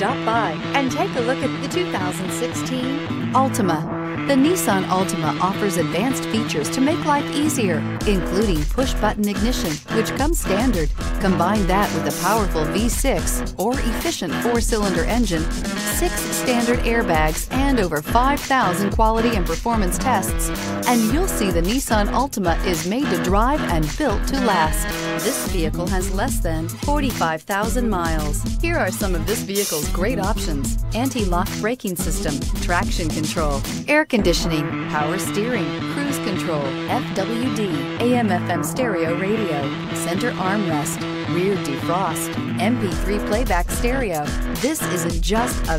Stop by and take a look at the 2016 Altima. The Nissan Altima offers advanced features to make life easier, including push-button ignition, which comes standard. Combine that with a powerful V6 or efficient four-cylinder engine, six standard airbags, and over 5,000 quality and performance tests, and you'll see the Nissan Altima is made to drive and built to last. This vehicle has less than 45,000 miles. Here are some of this vehicle's great options. Anti-lock braking system, traction control, air conditioning, power steering, cruise control, FWD, AM FM stereo radio, center armrest, rear defrost, MP3 playback stereo. This isn't just a